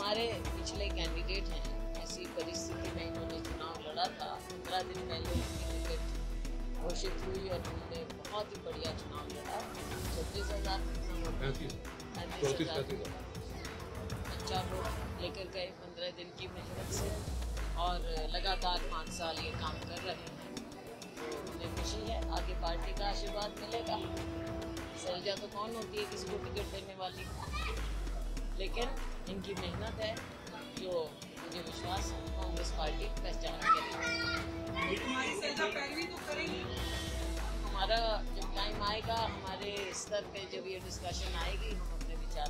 हमारे पिछले कैंडिडेट हैं। ऐसी परिस्थिति में इन्होंने चुनाव लड़ा था। पंद्रह दिन पहले उनकी टिकट घोषित हुई और उन्होंने बहुत ही बढ़िया चुनाव लड़ा। छत्तीस हज़ार। पैंतीस। हज़ार। पैंतीस अच्छा लेकर गए पंद्रह दिन की मेहनत से और लगातार पाँच साल ये काम कर रहे हैं। तो उन्हें खुशी है। आगे पार्टी का आशीर्वाद मिलेगा। सैलजा तो कौन होती है किसी को टिकट देने वाली? लेकिन इनकी मेहनत है, जो मुझे विश्वास कांग्रेस पार्टी पहचान तो करेंगी हमारा जब टाइम आएगा, हमारे स्तर पे जब ये डिस्कशन आएगी, हम अपने विचार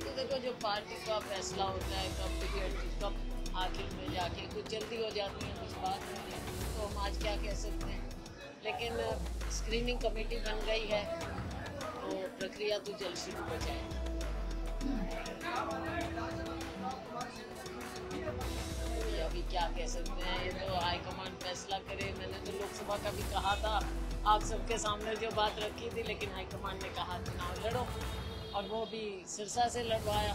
तो देखो, जो पार्टी का फैसला होता है, कब टिकट कब आखिर में जाके कुछ जल्दी हो जाती है, कुछ बात होती है तो हम आज क्या कह सकते हैं? लेकिन स्क्रीनिंग कमेटी बन गई है तो प्रक्रिया तो जल्द शुरू हो जाएगी अभी क्या कह सकते हैं, ये तो हाईकमांड फैसला करे। मैंने तो लोकसभा का भी कहा था, आप सबके सामने जो बात रखी थी, लेकिन हाईकमांड ने कहा चुनाव लड़ो, और वो भी सिरसा से लड़वाया।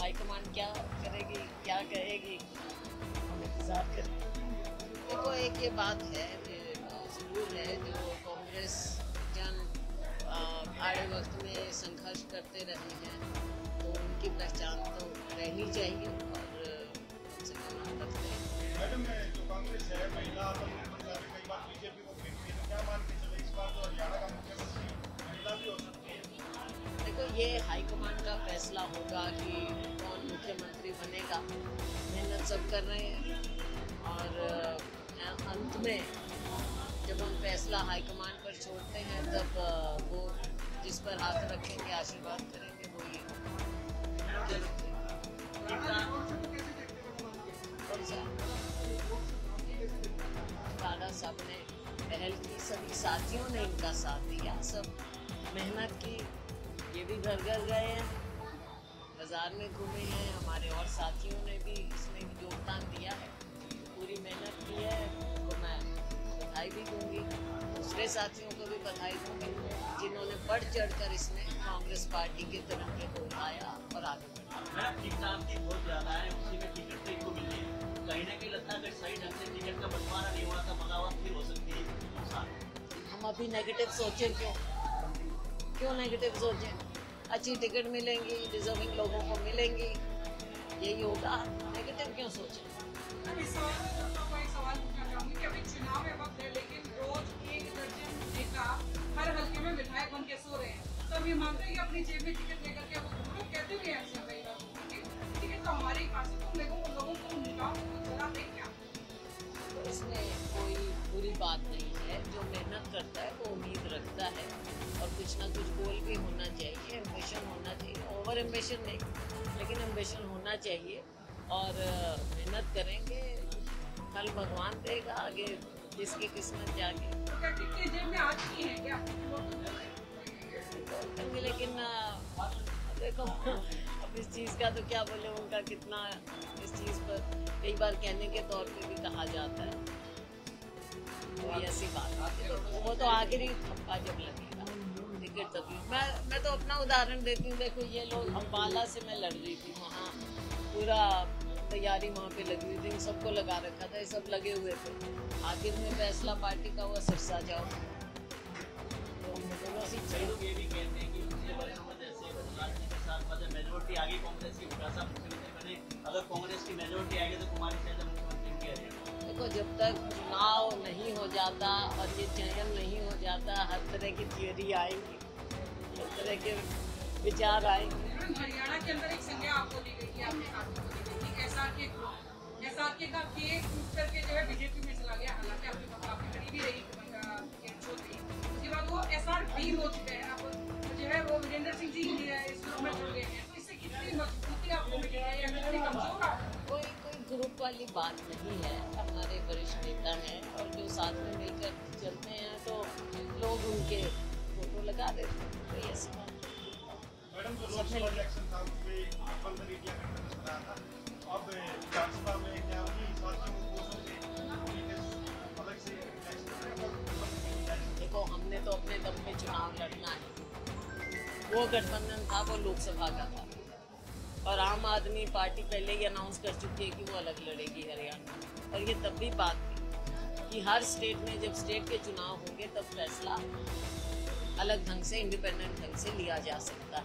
हाईकमांड क्या करेगी, क्या कहेगी, हम इंतज़ार करें देखो, एक ये बात है कि ज़रूर है जो कांग्रेस जन आ, आड़े वक्त में संघर्ष करते रहे हैं तो उनकी पहचान तो रहनी चाहिए और उनसे मैडम जो कांग्रेस है महिला कई बार बीजेपी को घेरती तो क्या मान के चले इस बार तो हरियाणा का मुख्यमंत्री महिला भी हो सकती है। देखो ये हाईकमान का फैसला होगा कि कौन मुख्यमंत्री बनेगा। मेहनत सब कर रहे हैं। और अंत में जब हम फैसला हाईकमांड पर छोड़ते हैं, तब वो जिस पर हाथ रखेंगे, आशीर्वाद करेंगे, वो ये दादा साहब ने पहल की, सभी साथियों ने इनका साथ दिया, सब मेहनत की। ये भी घर घर गए हैं, बाज़ार में घूमे हैं, हमारे और साथियों ने भी इसमें योगदान दिया। साथियों को भी बधाई दूँगी जिन्होंने बढ़ चढ़ कर इसमें कांग्रेस पार्टी के तिरंगे को उठाया और आगे बढ़ाया। बहुत ज़्यादा है उसी में टिकट तो इनको मिली कहीं ना कहीं लगता है अगर सही ढंग से टिकट का बंटवारा नहीं हुआ तो बगावत फिर हो सकती है। हम अभी नेगेटिव सोचे क्यों? क्यों नेगेटिव सोचे? अच्छी टिकट मिलेंगी डिजर्विंग लोगों को मिलेंगी यही होगा। नेगेटिव क्यों सोचे? तो ये मानते हैं कि अपनी जेब में टिकट लेकर के वो लोग कहते भी हैं ऐसे कई बार टिकट तो हमारे ही पास है तुम लोगों को लोगों को तो जरा दें क्या? तो इसमें कोई बुरी बात नहीं है जो मेहनत करता है वो उम्मीद रखता है और कुछ ना कुछ गोल भी होना चाहिए एम्बिशन होना चाहिए ओवर एम्बिशन नहीं लेकिन एम्बिशन होना चाहिए और मेहनत करेंगे फल भगवान देगा आगे जिसकी किस्मत जागे। तो क्या जेब में आ चुकी हैं क्या? करेंगे लेकिन देखो, अब इस चीज़ का तो क्या बोले, उनका कितना इस चीज़ पर कई बार कहने के तौर पे भी कहा जाता है। तो ऐसी बात तो वो तो आखिरी थप्पा जब लगेगा। टिकट तभी मैं मैं तो अपना उदाहरण देती हूँ। देखो, ये लोग अम्बाला से मैं लड़ रही थी, वहाँ पूरा तैयारी वहाँ पे लगी हुई थी सबको लगा रखा था, ये सब लगे हुए थे। आखिर में फैसला पार्टी का हुआ, सिरसा जाओ। कई लोग ये भी कहते हैं कि पिछले वर्षों में जैसे के साथ मतलब मेजोरिटी आ गई कांग्रेस की मुख्यमंत्री बने अगर कांग्रेस की मेजोरिटी तो कुमारी मुख्यमंत्री देखो, जब तक चुनाव नहीं हो जाता और ये चयन नहीं हो जाता, हर तरह की थियोरी आएँगी, हर तरह के विचार आएँगे। हरियाणा के अंदर एक संज्ञा आपको दी गई को दी गई के करके जो है बीजेपी में चला गया, हालाँकि आपकी करीबी रही। वो एस आर बी हो चुके हैं। अब जो है वो वीरेंद्र सिंह जी इस ग्रुप में जुड़ गए हैं। तो इससे कितनी मजबूती आपको मिली है या कितनी कमज़ोर आप कोई कोई ग्रुप वाली बात नहीं है। हमारे वरिष्ठ नेता हैं और जो साथ में मिलकर चलते हैं तो लोग उनके फ़ोटो लगा देते हैं। कोई ऐसी बात नहीं। मैडम जो लोकसभा इलेक्शन था उसमें गठबंधन इंडिया गठबंधन था वो गठबंधन था, वो लोकसभा का था। और आम आदमी पार्टी पहले ही अनाउंस कर चुकी है कि वो अलग लड़ेगी हरियाणा। और ये तब भी बात थी कि हर स्टेट में जब स्टेट के चुनाव होंगे, तब फैसला अलग ढंग से इंडिपेंडेंट ढंग से लिया जा सकता है।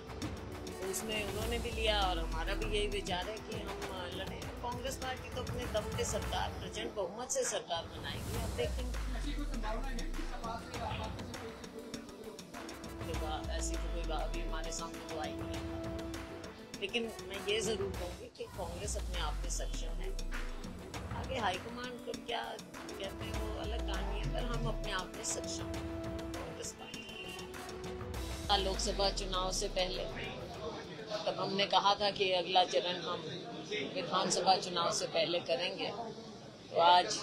तो उसमें उन्होंने भी लिया और हमारा भी यही विचार है कि हम लड़े। कांग्रेस पार्टी तो अपने दम के सरकार, प्रचंड बहुमत से सरकार बनाएगी। अब देखेंगे अभी हमारे सामने तो आई नहीं है। लेकिन मैं ये ज़रूर कहूँगी कि कांग्रेस अपने आप में सक्षम है। आगे हाईकमांड को क्या कहते हैं वो अलग कहानी है, पर हम अपने आप में सक्षम हैं, कांग्रेस पार्टी लोकसभा चुनाव से पहले, तब हमने कहा था कि अगला चरण हम विधानसभा चुनाव से पहले करेंगे। तो आज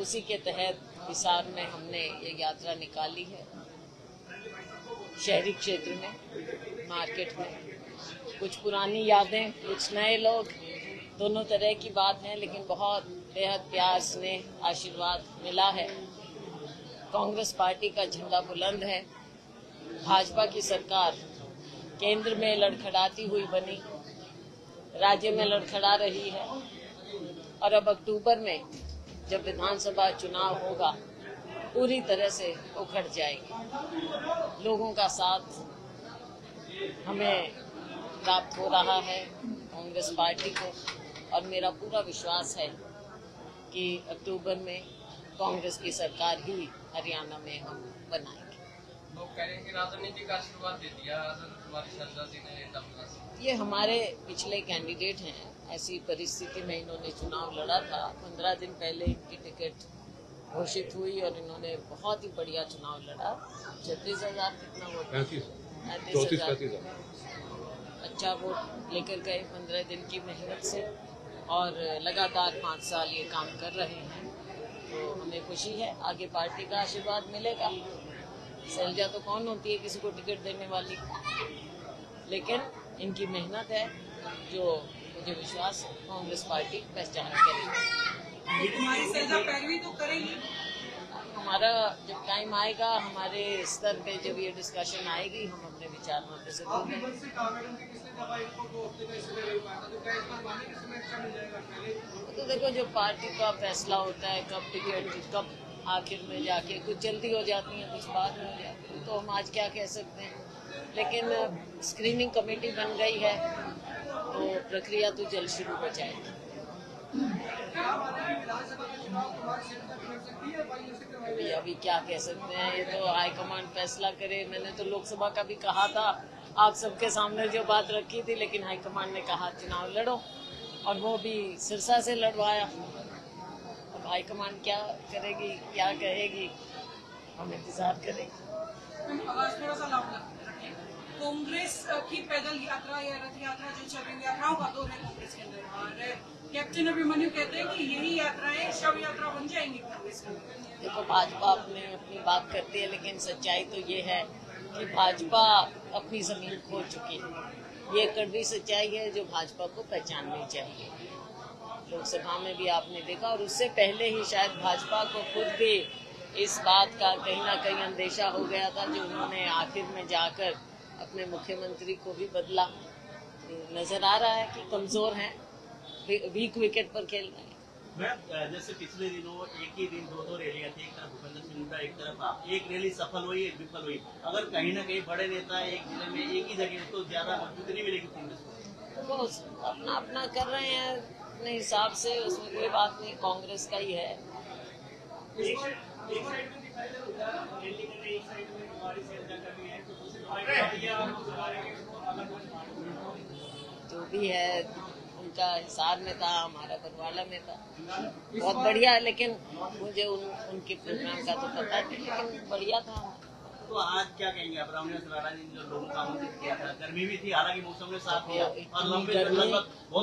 उसी के तहत हिसार में हमने ये यात्रा निकाली है, शहरी क्षेत्र में। मार्केट में। कुछ पुरानी यादें, कुछ नए लोग, दोनों तरह की बात है, लेकिन बहुत बेहद प्यार, स्नेह, आशीर्वाद मिला है। कांग्रेस पार्टी का झंडा बुलंद है। भाजपा की सरकार केंद्र में लड़खड़ाती हुई बनी, राज्य में लड़खड़ा रही है। और अब अक्टूबर में जब विधानसभा चुनाव होगा, पूरी तरह से उखड़ जाएगी। लोगों का साथ हमें प्राप्त हो रहा है कांग्रेस पार्टी को। और मेरा पूरा विश्वास है कि अक्टूबर में कांग्रेस की सरकार ही हरियाणा में हम बनाएँगे। लोग कह रहे हैं कि राजनीति का आशीर्वाद दे दिया तुम्हारी सरदा जी ने ये हमारे पिछले कैंडिडेट हैं। ऐसी परिस्थिति में इन्होंने चुनाव लड़ा था। पंद्रह दिन पहले इनकी टिकट घोषित हुई और इन्होंने बहुत ही बढ़िया चुनाव लड़ा। छत्तीस हज़ार कितना वोट? चौंतीस पैंतीस हज़ार। अच्छा वोट लेकर गए पंद्रह दिन की मेहनत से और लगातार पाँच साल ये काम कर रहे हैं। तो हमें खुशी है आगे पार्टी का आशीर्वाद मिलेगा। सैलजा तो कौन होती है किसी को टिकट देने वाली? लेकिन इनकी मेहनत है जो मुझे विश्वास कांग्रेस पार्टी पहचान करेगी। हमारी पैरवी तो करेगी। हमारा जब टाइम आएगा हमारे स्तर पे जब ये डिस्कशन आएगी हम अपने विचार पाया था। तो अच्छा तो देखो जो पार्टी का फैसला होता है कब टिकट कब आखिर में जाके कुछ जल्दी हो जाती है कुछ बाद में हो जाती है तो हम आज क्या कह सकते हैं? लेकिन स्क्रीनिंग कमेटी बन गई है तो प्रक्रिया तो जल्द शुरू हो जाएगी। अभी अभी क्या कह सकते हैं? ये तो हाईकमांड फैसला करे। मैंने तो लोकसभा का भी कहा था। आप सबके सामने जो बात रखी थी, लेकिन हाईकमांड ने कहा, चुनाव लड़ो। और वो भी सिरसा से लड़वाया। अब हाईकमांड क्या करेगी, क्या कहेगी? हम इंतज़ार करेंगे। कांग्रेस की पैदल यात्रा या रथ यात्रा जो चल रही यात्राओं का है कांग्रेस के अंदर। और कैप्टन अभिमन्यु कहते हैं कि यही यात्राएँ, शव यात्रा बन जाएँगी। कांग्रेस के देखो, भाजपा अपने अपनी बात करती है, लेकिन सच्चाई तो ये है कि भाजपा अपनी ज़मीन खो चुकी है। ये कड़वी सच्चाई है जो भाजपा को पहचाननी चाहिए। लोकसभा में भी आपने देखा, और उससे पहले ही शायद भाजपा को खुद भी इस बात का कहीं ना कहीं अंदेशा हो गया था जो उन्होंने आखिर में जाकर अपने मुख्यमंत्री को भी बदला। तो नज़र आ रहा है कि कमज़ोर हैं। वीक विकेट पर खेल रहे हैं। मैं जैसे पिछले दिनों एक ही दिन दो दो रैलियाँ थी एक तरफ़ भूपेंद्र सिंह हुड्डा एक तरफ़ आप। एक रैली सफल हुई एक विफल हुई। अगर कहीं ना कहीं बड़े नेता एक ज़िले में एक ही जगह तो ज़्यादा मजबूती नहीं मिलेगी कांग्रेस को। अपना अपना कर रहे हैं अपने हिसाब से उसमें कोई बात नहीं कांग्रेस का ही है। जो भी है उनका हिसार में था हमारा बरवाला में था। बहुत बढ़िया लेकिन मुझे उन उनके प्रोग्राम का तो पता नहीं लेकिन बढ़िया था। तो आज क्या कहेंगे आप? रामनिवास राणा जी जो लोगों का आमंत्रित किया था गर्मी भी थी हालाँकि मौसम ने साथ दिया। और लंबे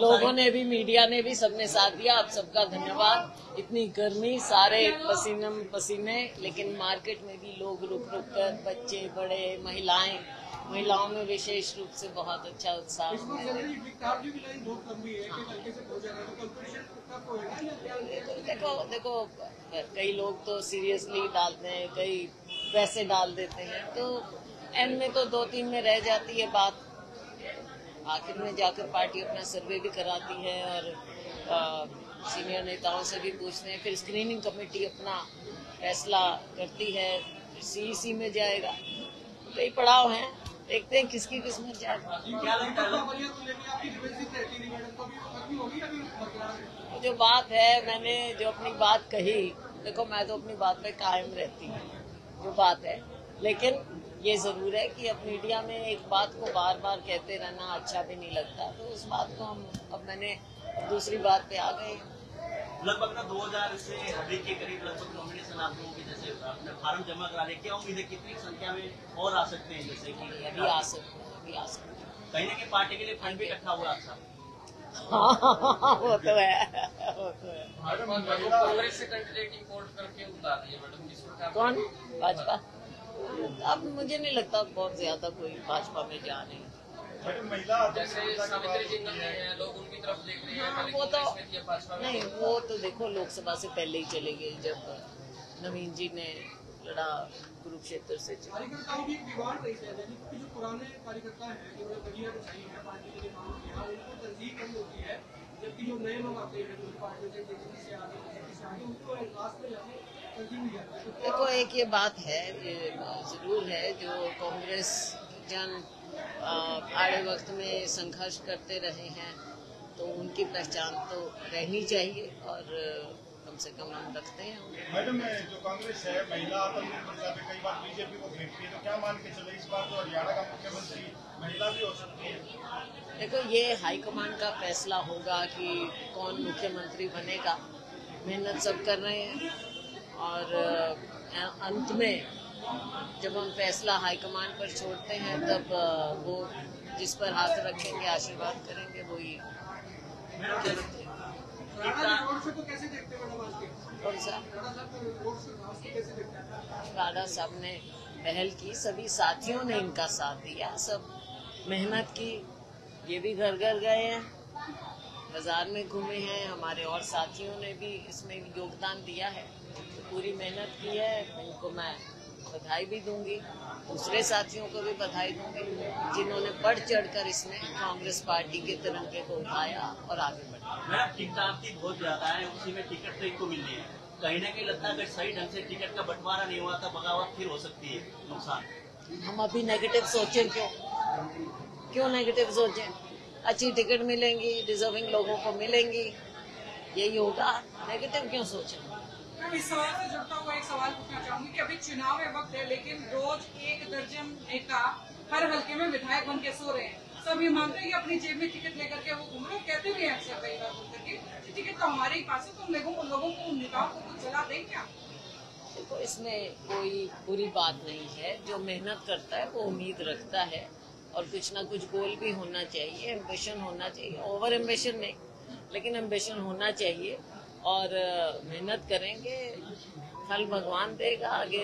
लोगों ने भी मीडिया ने भी सबने साथ दिया। आप सबका धन्यवाद। इतनी गर्मी सारे पसीनम पसीने लेकिन मार्केट में भी लोग रुक रुक कर बच्चे बड़े महिलाएँ महिलाओं में विशेष रूप से बहुत अच्छा उत्साह है। है तो देखो देखो कई लोग तो सीरियसली डालते हैं कई वैसे डाल देते हैं तो एंड में तो दो तीन में रह जाती है बात। आखिर में जाकर पार्टी अपना सर्वे भी कराती है और सीनियर नेताओं से भी पूछते हैं फिर स्क्रीनिंग कमेटी अपना फैसला करती है सीईसी में जाएगा। कई पड़ाव हैं। देखते हैं किसकी किस्मत तो जो बात है, मैंने जो अपनी बात कही, देखो मैं तो अपनी बात पे कायम रहती हूँ, जो बात है। लेकिन ये ज़रूर है कि अब मीडिया में एक बात को बार बार कहते रहना अच्छा भी नहीं लगता। तो उस बात को हम, अब मैंने दूसरी बात पे आ गए। लगभग ना 2000 से अधिक के करीब लगभग नॉमिनेशन आप लोगों की जैसे अपने फार्म जमा करा ले क्या उम्मीद है कितनी संख्या में और आ सकते हैं जैसे कि अभी आ सकते हैं अभी आ सकते हैं। कहीं ना कहीं पार्टी के लिए फंड भी इकट्ठा हुआ अच्छा। हाँ वो तो है वो तो है। भाजपा कांग्रेस से कैंडिडेट इंपोर्ट करके उतार दिए मैडम किस प्रकार? कौन? भाजपा? अब मुझे नहीं लगता बहुत ज़्यादा कोई भाजपा में जा रहे हैं। हैं लोग उनकी तरफ़ देख रहे वो तो नहीं वो तो देखो लोकसभा से पहले ही चले गए जब नवीन जी ने लड़ा कुरुक्षेत्र से जो हैं है है जबकि नए लोग आते हैं जो पार्टी से से आगे से आगे उनको लास्ट में जाके तरजीह मिल जाती क्या देखो एक ये बात है ये ज़रूर है जो कांग्रेस जन आड़े वक्त में संघर्ष करते रहे हैं तो उनकी पहचान तो रहनी चाहिए और कम से कम हम रखते हैं। मैडम जो कांग्रेस है महिला आत्मनिर्भर पे कई बार बीजेपी को भेजती है तो क्या मान के चले इस बार तो हरियाणा का मुख्यमंत्री महिला भी हो सकती है? देखो ये हाईकमान का फैसला होगा कि कौन मुख्यमंत्री बनेगा। मेहनत सब कर रहे हैं और अंत में जब हम फैसला हाईकमान पर छोड़ते हैं, तब वो जिस पर हाथ रखेंगे, आशीर्वाद करेंगे देखते हैं हैं राणा साहब ने पहल की, सभी साथियों ने इनका साथ दिया, सब मेहनत की, ये भी घर घर गए हैं, बाज़ार में घूमे हैं, हमारे और साथियों ने भी इसमें योगदान दिया है तो पूरी मेहनत की है, इनको मैं बधाई भी दूँगी दूसरे साथियों को भी बधाई दूँगी जिन्होंने बढ़ चढ़ कर इसमें कांग्रेस पार्टी के तिरंगे को उठाया और आगे बढ़ाया मैडम बहुत ज़्यादा है उसी में टिकट तो इनको मिल रही है। कहीं ना कहीं लगता है अगर सही ढंग से टिकट का बंटवारा नहीं हुआ तो बगावत फिर हो सकती है नुकसान। हम अभी नेगेटिव सोचें क्यों? क्यों नेगेटिव सोचें? अच्छी टिकट मिलेंगी डिजर्विंग लोगों को मिलेंगी यही होगा। नेगेटिव क्यों सोचें? इस सवाल से जुड़ता हुआ एक सवाल पूछना चाहूँगी कि अभी चुनाव है वक्त है, लेकिन रोज एक दर्जन नेता हर हल्के में विधायक बन के सो रहे हैं। सब ये मानते हैं कि अपनी जेब में टिकट लेकर के वो घूम रहे कहते भी हैं अक्सर कई बार बोल करके टिकट तो हमारे ही पास है तो लोगों को लोगों को, उन नेताओं को कुछ सलाह दें क्या? देखो, इसमें कोई बुरी बात नहीं है। जो मेहनत करता है, वो उम्मीद रखता है और कुछ ना कुछ गोल भी होना चाहिए एम्बिशन होना चाहिए। ओवर एम्बिशन नहीं, लेकिन एम्बिशन होना चाहिए। और मेहनत करेंगे। फल भगवान देगा आगे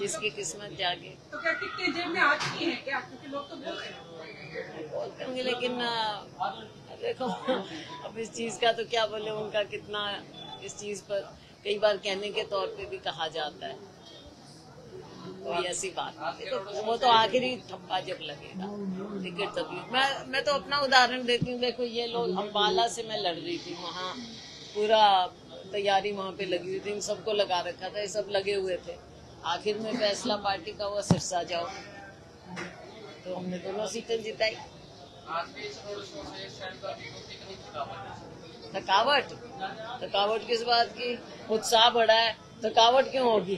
जिसकी किस्मत जागे। तो क्या टिकटें जेब में आ चुकी हैं क्या? क्योंकि लोग तो बोल हैं। बोलते होंगे लेकिन देखो अब इस चीज़ का तो क्या बोले उनका कितना इस चीज़ पर कई बार कहने के तौर पे भी कहा जाता है। कोई ऐसी बात नहीं। देखो वो तो आखिरी थप्पा जब लगेगा टिकट तभी मैं मैं तो अपना उदाहरण देती हूँ देखो ये लोग अम्बाला से मैं लड़ रही थी वहाँ पूरा तैयारी वहाँ पे लगी हुई थी, इन सबको लगा रखा था, ये सब लगे हुए थे। आखिर में फैसला पार्टी का हुआ, सिरसा जाओ। तो हमने दोनों सीटें जिताई। थकावट? थकावट किस बात की? उत्साह बढ़ा है। थकावट क्यों होगी?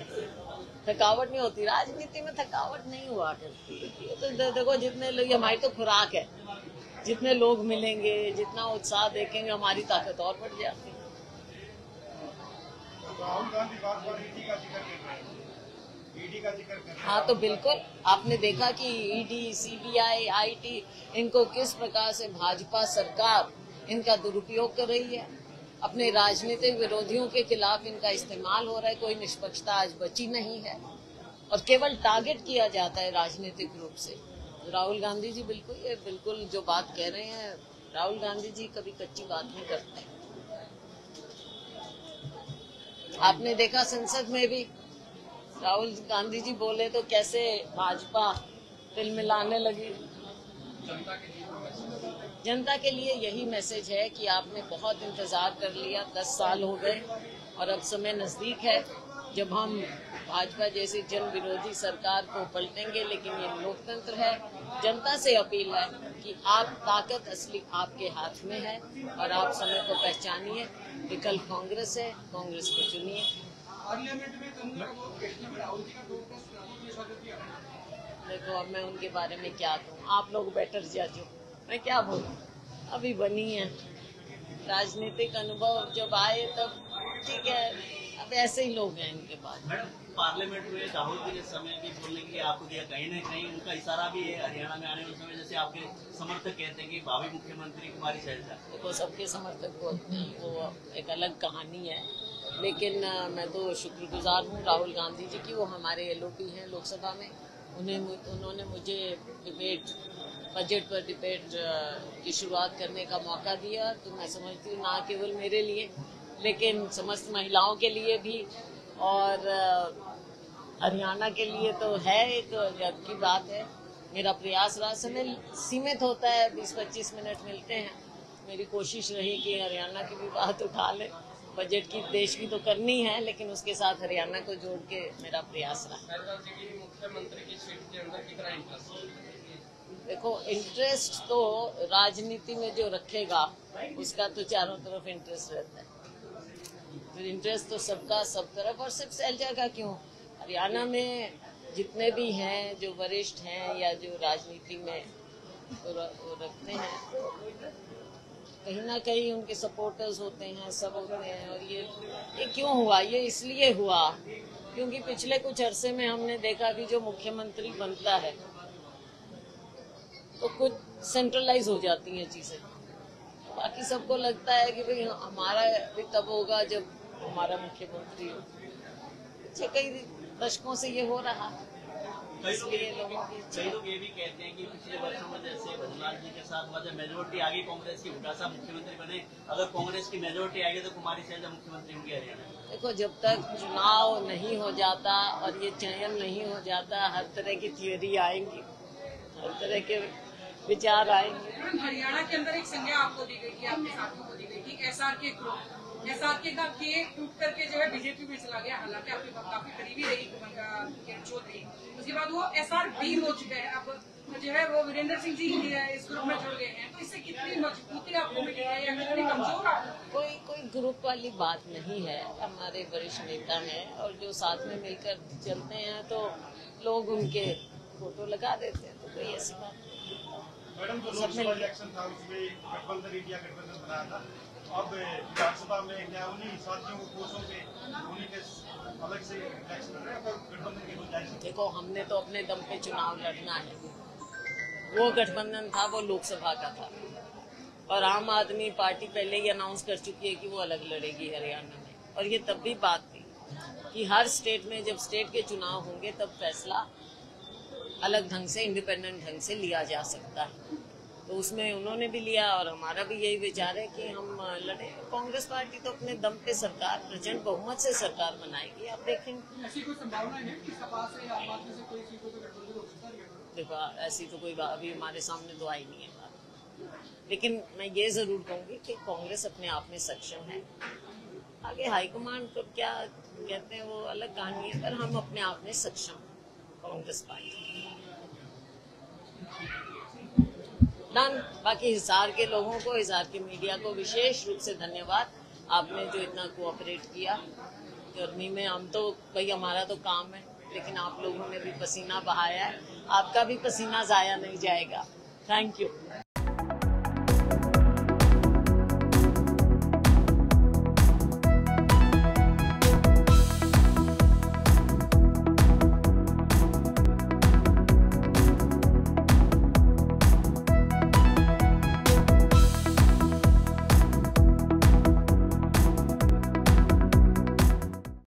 थकावट नहीं होती। राजनीति में थकावट नहीं हुआ करती तो देखो, जितने लोग हमारी तो खुराक है। जितने लोग मिलेंगे, जितना उत्साह देखेंगे, हमारी ताकत और बढ़ जाती। है राहुल गांधी का हैं हाँ तो बिल्कुल। आपने देखा कि ईडी सीबीआई आईटी इनको किस प्रकार से भाजपा सरकार इनका दुरुपयोग कर रही है? अपने राजनीतिक विरोधियों के खिलाफ इनका इस्तेमाल हो रहा है, कोई निष्पक्षता आज बची नहीं है। और केवल टारगेट किया जाता है राजनीतिक रूप से। राहुल गांधी जी बिल्कुल ये बिल्कुल जो बात कह रहे हैं, राहुल गांधी जी कभी कच्ची बात नहीं करते। आपने देखा संसद में भी? राहुल गांधी जी बोले तो कैसे भाजपा तिल मिलाने लगी? जनता के लिए यही मैसेज है कि आपने बहुत इंतज़ार कर लिया, दस साल हो गए और अब समय नज़दीक है। जब हम भाजपा जैसी जन विरोधी सरकार को पलटेंगे, लेकिन ये लोकतंत्र है, जनता से अपील है कि आप ताकत असली आपके हाथ में है और आप समय को पहचानिए। विकल्प कांग्रेस है, कांग्रेस को चुनिए। देखो अब मैं उनके बारे में क्या कहूँ? आप लोग बेटर जज। हो मैं क्या बोलूँ? अभी बनी है। राजनीतिक अनुभव जब आए तब ठीक है। अब ऐसे ही लोग हैं इनके पास मैडम पार्लियामेंट में राहुल जी ने समय भी बोलने के लिए आपको दिया कहीं ना कहीं उनका इशारा भी है हरियाणा में आने वाले समय जैसे आपके समर्थक कहते हैं कि भावी मुख्यमंत्री कुमारी शैलजा देखो सबके समर्थक हैं वो एक अलग कहानी है। लेकिन मैं तो शुक्रगुजार हूँ राहुल गांधी जी की वो हमारे एलओपी हैं लोकसभा में। उन्हें उन्होंने मुझे डिबेट बजट पर डिबेट की शुरुआत करने का मौका दिया। तो मैं समझती हूँ ना केवल मेरे लिए लेकिन समस्त महिलाओं के लिए भी और हरियाणा के लिए तो है एक गर्व की बात है। मेरा प्रयास रहा समय सीमित होता है बीस पच्चीस मिनट मिलते हैं। मेरी कोशिश रही कि हरियाणा की भी बात उठा ले। बजट की देश की तो करनी है लेकिन उसके साथ हरियाणा को जोड़ के मेरा प्रयास रहा। देखो इंटरेस्ट तो राजनीति में जो रखेगा उसका तो चारों तरफ़ इंटरेस्ट रहता है। फिर इंटरेस्ट तो सबका, सब तरफ़, और सिर्फ़ सैलजा का क्यों? हरियाणा में जितने भी हैं, जो वरिष्ठ हैं या जो राजनीति में वो रखते हैं, कहीं ना कहीं उनके सपोर्टर्स होते हैं, सब होते हैं, और ये ये क्यों हुआ? ये इसलिए हुआ क्योंकि पिछले कुछ अरसे में हमने देखा कि जो मुख्यमंत्री बनता है तो कुछ सेंट्रलाइज हो जाती हैं चीज़ें। बाकी सबको लगता है कि भाई, हमारा भी तब होगा जब हमारा मुख्यमंत्री। हो पिछले कई दशकों से ये हो रहा। है कई लोग इसलिए लोगों की कई लोग ये भी कहते हैं कि पिछले वर्षों में जैसे भजनलाल जी के साथ हुआ जब मेजोरिटी आ गई कांग्रेस की हुड्डा साहब मुख्यमंत्री बने। अगर कांग्रेस की मेजोरिटी आएगी तो कुमारी शैलजा मुख्यमंत्री होंगी हरियाणा देखो जब तक चुनाव नहीं हो जाता और ये चयन नहीं हो जाता हर तरह की थियोरी आएँगी। हर तरह के विचार आएँगे। हरियाणा के अंदर एक संज्ञा आपको दी गई थी आपके साथियों को दी गई थी S R K group S R K का के टूट करके जो है बीजेपी में चला गया। हालाँकि आपकी काफ़ी करीबी रही चौधरी उसके बाद वो एस आर बी हो चुका है। अब जो है वो वीरेंद्र सिंह जी इस ग्रुप में जुड़ गए हैं। तो इससे कितनी मजबूती आपको मिली है या कितनी कमज़ोर आपको कोई कोई ग्रुप वाली बात नहीं है। हमारे वरिष्ठ नेता हैं और जो साथ में मिलकर चलते हैं तो लोग उनके फ़ोटो लगा देते हैं तो कोई ऐसी बात नहीं। मैडम जो लोकसभा इलेक्शन था उसमें गठबंधन इंडिया गठबंधन बनाया था। अब विधानसभा में क्या उन्हीं साथियों को कोषों के उन्हीं के अलग से देखो, हमने तो अपने दम पे चुनाव लड़ना है। वो गठबंधन था, वो लोकसभा का था। और आम आदमी पार्टी पहले ही अनाउंस कर चुकी है कि वो अलग लड़ेगी हरियाणा में। और ये तब भी बात थी कि हर स्टेट में जब स्टेट के चुनाव होंगे, तब फैसला अलग ढंग से इंडिपेंडेंट ढंग से लिया जा सकता है। तो उसमें उन्होंने भी लिया और हमारा भी यही विचार है कि हम लड़े। कांग्रेस पार्टी तो अपने दम पे सरकार प्रचंड बहुमत से सरकार बनाएगी आप देखेंगे ऐसी कोई संभावना है कि सपा से या आम आदमी से कोई सीटों पर गठबंधन हो सकता है देखो ऐसी तो कोई बात अभी हमारे सामने तो आई नहीं है बात। लेकिन मैं ये ज़रूर कहूँगी कि कांग्रेस अपने आप में सक्षम है। आगे हाईकमांड को क्या कहते हैं वो अलग कहानी है पर हम अपने आप में सक्षम कांग्रेस पार्टी। डन बाकी हिसार के लोगों को, हिसार के मीडिया को विशेष रूप से धन्यवाद। आपने जो इतना कोऑपरेट किया, गर्मी में हम तो भाई हमारा तो काम है, लेकिन आप लोगों ने भी पसीना बहाया है। आपका भी पसीना जाया नहीं जाएगा। Thank you